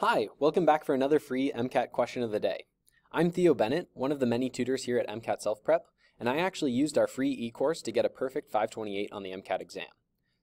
Hi, welcome back for another free MCAT question of the day. I'm Theo Bennett, one of the many tutors here at MCAT Self Prep, and I actually used our free e-course to get a perfect 528 on the MCAT exam.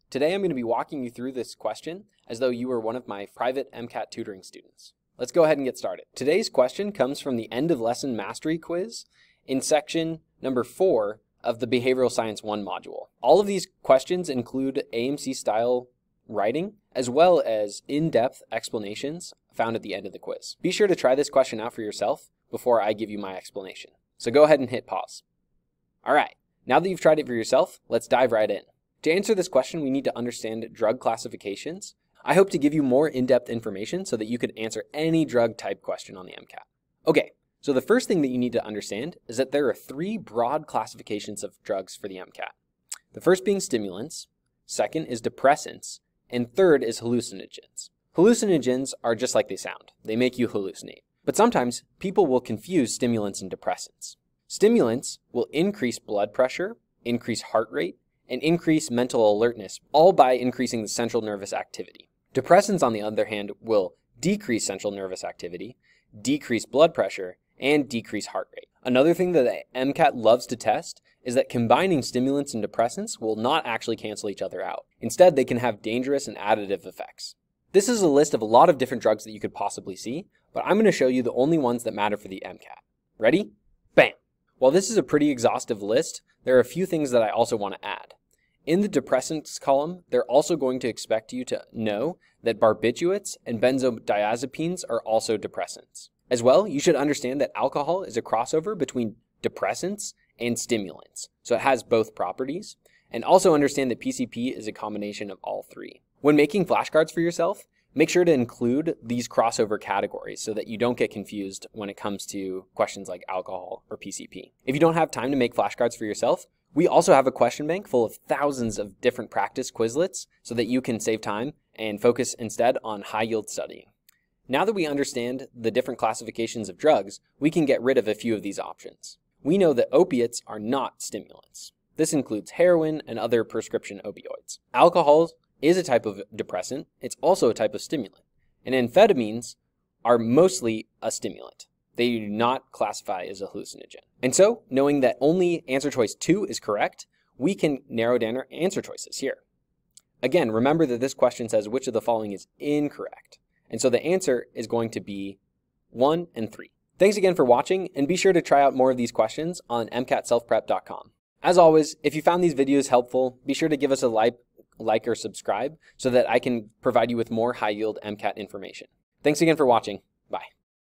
Today I'm going to be walking you through this question as though you were one of my private MCAT tutoring students. Let's go ahead and get started. Today's question comes from the end of lesson mastery quiz in section number 4 of the Behavioral Science 1 module. All of these questions include AAMC style writing, as well as in-depth explanations found at the end of the quiz. Be sure to try this question out for yourself before I give you my explanation. So go ahead and hit pause. All right, now that you've tried it for yourself, let's dive right in. To answer this question, we need to understand drug classifications. I hope to give you more in-depth information so that you can answer any drug type question on the MCAT. Okay, so the first thing that you need to understand is that there are three broad classifications of drugs for the MCAT. The first being stimulants, second is depressants, and third is hallucinogens. Hallucinogens are just like they sound. They make you hallucinate. But sometimes people will confuse stimulants and depressants. Stimulants will increase blood pressure, increase heart rate, and increase mental alertness, all by increasing the central nervous activity. Depressants, on the other hand, will decrease central nervous activity, decrease blood pressure, and decrease heart rate. Another thing that the MCAT loves to test is that combining stimulants and depressants will not actually cancel each other out. Instead, they can have dangerous and additive effects. This is a list of a lot of different drugs that you could possibly see, but I'm going to show you the only ones that matter for the MCAT. Ready? Bam! While this is a pretty exhaustive list, there are a few things that I also want to add. In the depressants column, they're also going to expect you to know that barbiturates and benzodiazepines are also depressants. As well, you should understand that alcohol is a crossover between depressants and stimulants. So it has both properties. And also understand that PCP is a combination of all three. When making flashcards for yourself, make sure to include these crossover categories so that you don't get confused when it comes to questions like alcohol or PCP. If you don't have time to make flashcards for yourself, we also have a question bank full of thousands of different practice Quizlets so that you can save time and focus instead on high yield studying. Now that we understand the different classifications of drugs, we can get rid of a few of these options we know that opiates are not stimulants. This includes heroin and other prescription opioids. Alcohol is a type of depressant. It's also a type of stimulant. And amphetamines are mostly a stimulant. They do not classify as a hallucinogen. And so, knowing that only answer choice 2 is correct, we can narrow down our answer choices here. Again, remember that this question says which of the following is incorrect. And so the answer is going to be 1 and 3. Thanks again for watching, and be sure to try out more of these questions on mcatselfprep.com. As always, if you found these videos helpful, be sure to give us a like, like or subscribe so that I can provide you with more high yield MCAT information. Thanks again for watching. Bye.